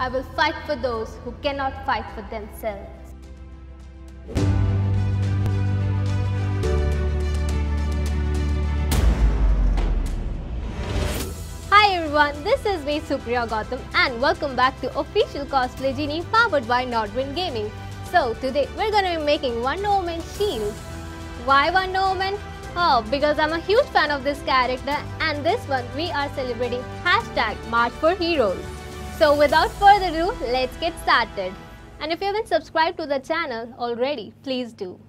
I will fight for those who cannot fight for themselves. Hi everyone, this is me Supriya Gautam and welcome back to Official Cosplay Genie powered by Nodwin Gaming. So today we're gonna be making Wonder Woman shield. Why Wonder Woman? Oh, because I'm a huge fan of this character and this one we are celebrating hashtag March for Heroes. So without further ado, let's get started. And if you haven't subscribed to the channel already, please do.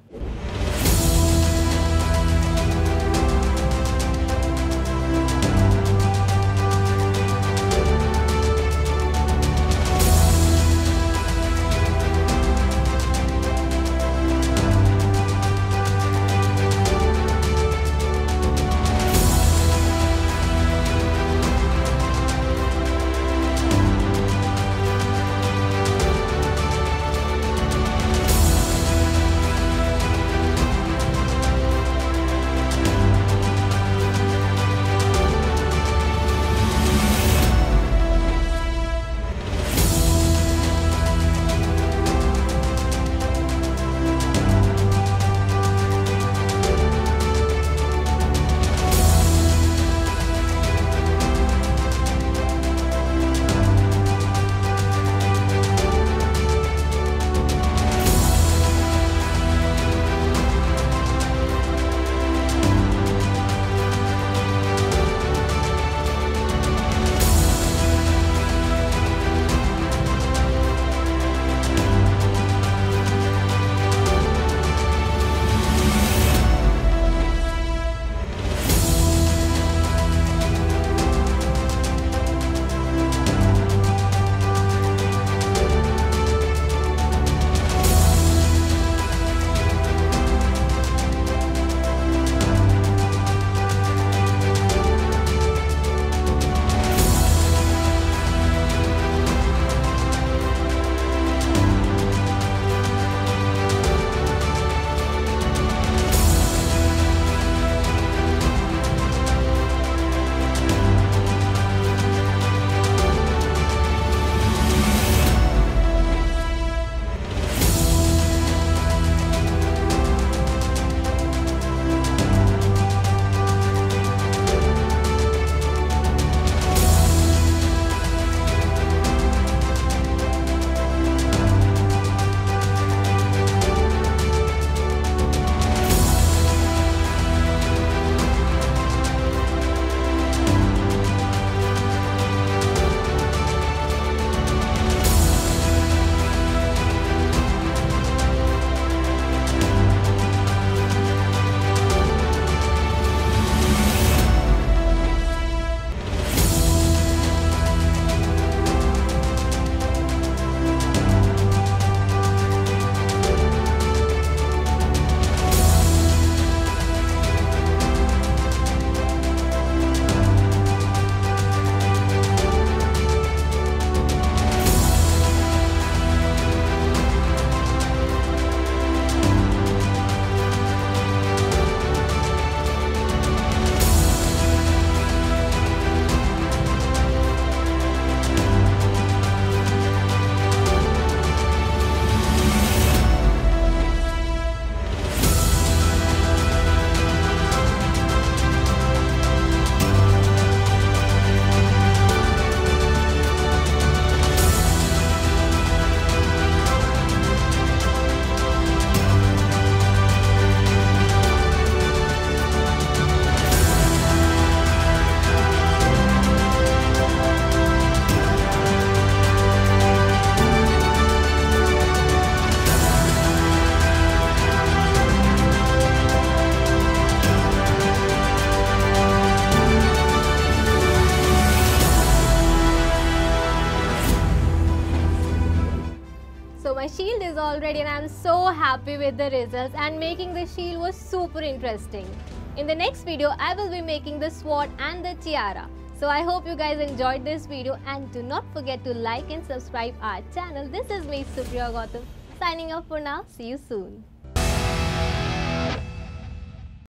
Shield is all ready and I'm so happy with the results and making the shield was super interesting. In the next video, I will be making the sword and the tiara. So I hope you guys enjoyed this video and do not forget to like and subscribe our channel. This is me Supriya Gautam signing off for now. See you soon.